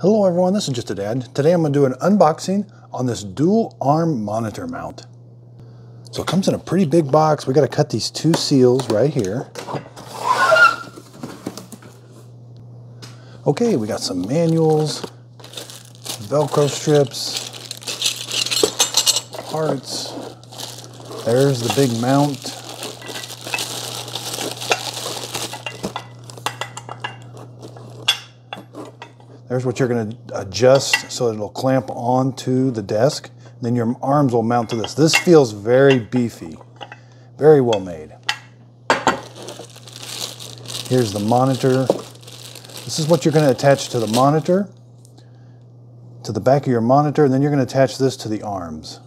Hello everyone, this is Just a Dad. Today I'm going to do an unboxing on this dual arm monitor mount. So it comes in a pretty big box. We got to cut these two seals right here. Okay, we got some manuals, Velcro strips, parts. There's the big mount. There's what you're going to adjust so it'll clamp onto the desk. Then your arms will mount to this. This feels very beefy, very well made. Here's the monitor. This is what you're going to attach to the monitor, to the back of your monitor, and then you're going to attach this to the arms.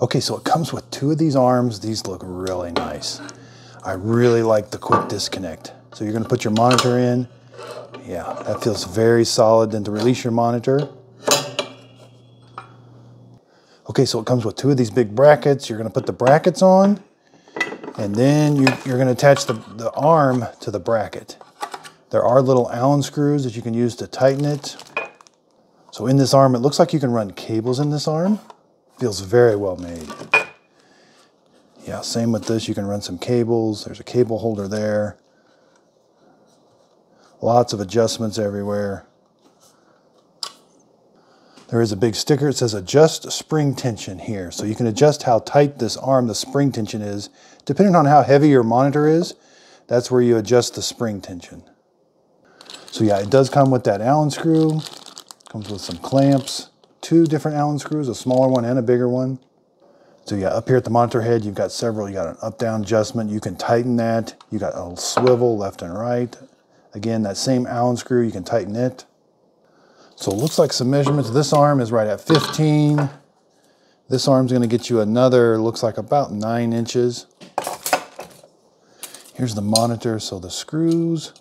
Okay, so it comes with two of these arms. These look really nice. I really like the quick disconnect. So you're going to put your monitor in, yeah, that feels very solid. Then to release your monitor. Okay, so it comes with two of these big brackets. You're gonna put the brackets on, and then you, are gonna attach the, the arm to the bracket. There are little Allen screws that you can use to tighten it. So in this arm, it looks like you can run cables in this arm. Feels very well made. Yeah, same with this. You can run some cables. There's a cable holder there. Lots of adjustments everywhere. There is a big sticker. It says adjust spring tension here. So you can adjust how tight this arm, the spring tension is. Depending on how heavy your monitor is, that's where you adjust the spring tension. So yeah, it does come with that Allen screw. Comes with some clamps, two different Allen screws, a smaller one and a bigger one. So yeah, up here at the monitor head, you've got several. You got an up-down adjustment. You can tighten that. You got a swivel left and right, Again, that same Allen screw, you can tighten it. So it looks like some measurements. This arm is right at 15. This arm's gonna get you another, looks like about nine inches. Here's the monitor, so the screws,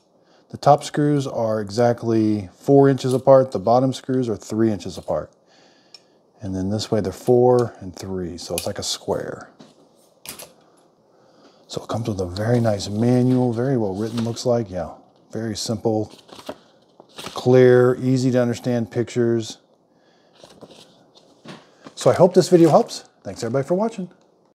the top screws are exactly four inches apart. The bottom screws are three inches apart. And then this way they're four and three, so it's like a square. So it comes with a very nice manual, very well written looks like, yeah. Very simple, clear, easy to understand pictures. So I hope this video helps. Thanks everybody for watching.